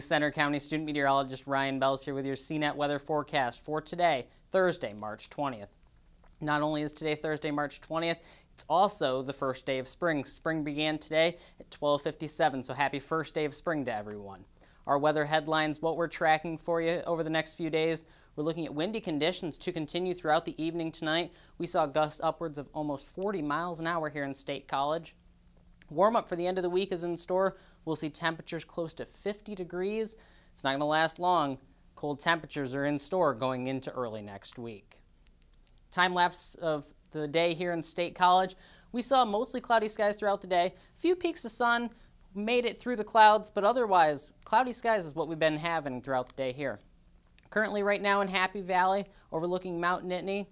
Centre County student meteorologist Ryan Belz here with your CNET weather forecast for today, Thursday, March 20th. Not only is today Thursday, March 20th, it's also the first day of spring. Spring began today at 12:57, so happy first day of spring to everyone. Our weather headlines, what we're tracking for you over the next few days. We're looking at windy conditions to continue throughout the evening tonight. We saw gusts upwards of almost 40 miles an hour here in State College. Warm up for the end of the week is in store. We'll see temperatures close to 50 degrees. It's not going to last long. Cold temperatures are in store going into early next week. Time lapse of the day here in State College. We saw mostly cloudy skies throughout the day. A few peaks of sun made it through the clouds, but otherwise, cloudy skies is what we've been having throughout the day here. Currently, right now in Happy Valley, overlooking Mount Nittany,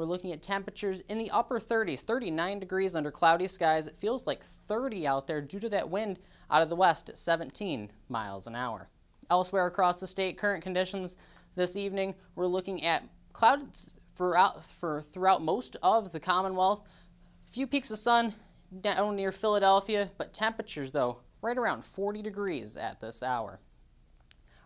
we're looking at temperatures in the upper 30s, 39 degrees under cloudy skies. It feels like 30 out there due to that wind out of the west at 17 miles an hour. Elsewhere across the state, current conditions this evening, we're looking at clouds for, for throughout most of the Commonwealth. Few peaks of sun down near Philadelphia, but temperatures, though, right around 40 degrees at this hour.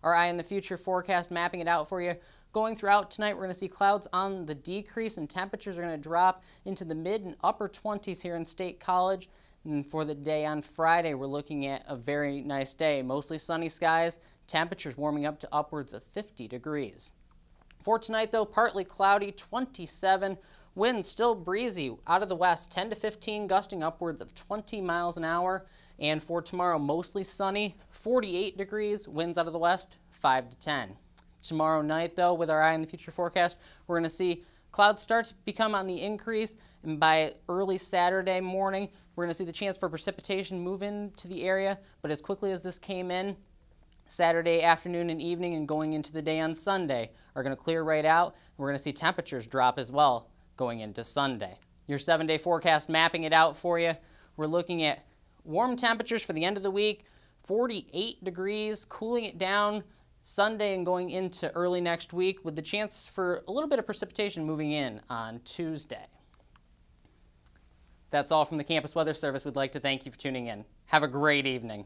Our eye in the future forecast mapping it out for you. Going throughout tonight, we're going to see clouds on the decrease and temperatures are going to drop into the mid and upper 20s here in State College. And for the day on Friday, we're looking at a very nice day. Mostly sunny skies, temperatures warming up to upwards of 50 degrees. For tonight, though, partly cloudy, 27. Winds still breezy out of the west, 10 to 15, gusting upwards of 20 miles an hour. And for tomorrow, mostly sunny, 48 degrees, winds out of the west, 5 to 10. Tomorrow night, though, with our eye on the future forecast, we're going to see clouds start to become on the increase, and by early Saturday morning, we're going to see the chance for precipitation move into the area. But as quickly as this came in, Saturday afternoon and evening and going into the day on Sunday are going to clear right out. We're going to see temperatures drop as well going into Sunday. Your seven day forecast mapping it out for you. We're looking at warm temperatures for the end of the week, 48 degrees, cooling it down Sunday and going into early next week with the chance for a little bit of precipitation moving in on Tuesday. That's all from the Campus Weather Service. We'd like to thank you for tuning in. Have a great evening.